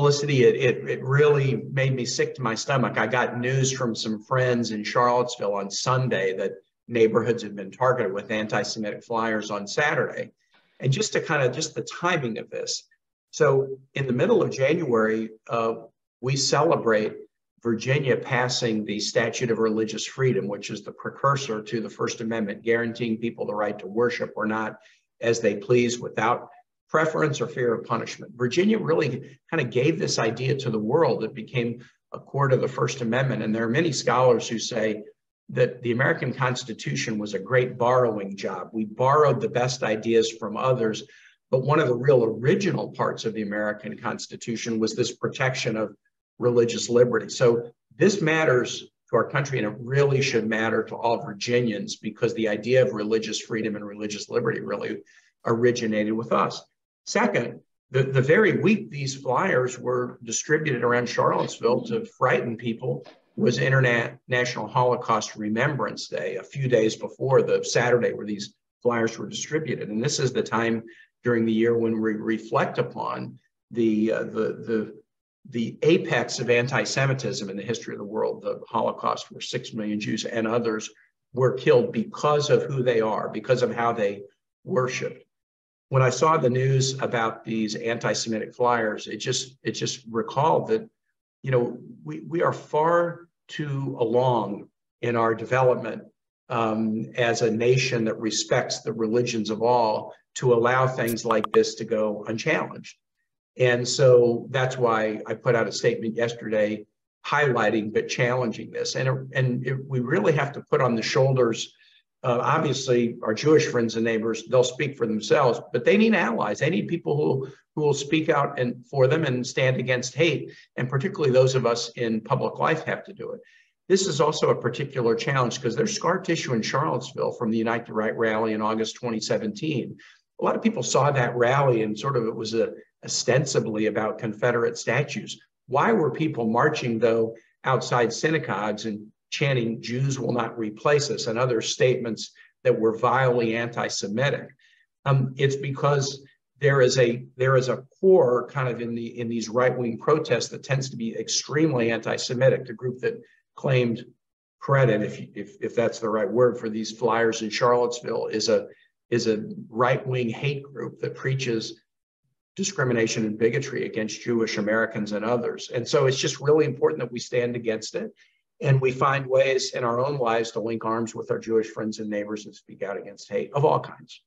Felicity, it, it, it really made me sick to my stomach. I got news from some friends in Charlottesville on Sunday that neighborhoods had been targeted with anti-Semitic flyers on Saturday. And just to kind of just the timing of this. So in the middle of January, uh, we celebrate Virginia passing the Statute of Religious Freedom, which is the precursor to the First Amendment, guaranteeing people the right to worship or not as they please without preference or fear of punishment. Virginia really kind of gave this idea to the world. It became a core of the First Amendment. And there are many scholars who say that the American Constitution was a great borrowing job. We borrowed the best ideas from others. But one of the real original parts of the American Constitution was this protection of religious liberty. So this matters to our country, and it really should matter to all Virginians because the idea of religious freedom and religious liberty really originated with us. Second, the, the very week these flyers were distributed around Charlottesville to frighten people was International Holocaust Remembrance Day, a few days before the Saturday where these flyers were distributed. And this is the time during the year when we reflect upon the, uh, the, the, the apex of anti-Semitism in the history of the world, the Holocaust, where six million Jews and others were killed because of who they are, because of how they worshiped when I saw the news about these anti-Semitic flyers, it just it just recalled that, you know, we we are far too along in our development um, as a nation that respects the religions of all to allow things like this to go unchallenged. And so that's why I put out a statement yesterday highlighting but challenging this. And, and it, we really have to put on the shoulders uh, obviously our Jewish friends and neighbors, they'll speak for themselves, but they need allies. They need people who, who will speak out and for them and stand against hate. And particularly those of us in public life have to do it. This is also a particular challenge because there's scar tissue in Charlottesville from the Unite the Right rally in August 2017. A lot of people saw that rally and sort of it was a, ostensibly about Confederate statues. Why were people marching though outside synagogues and chanting Jews will not replace us and other statements that were vilely anti-Semitic. Um, it's because there is a there is a core kind of in the in these right-wing protests that tends to be extremely anti-Semitic. The group that claimed credit, if if if that's the right word for these flyers in Charlottesville, is a is a right-wing hate group that preaches discrimination and bigotry against Jewish Americans and others. And so it's just really important that we stand against it and we find ways in our own lives to link arms with our Jewish friends and neighbors and speak out against hate of all kinds.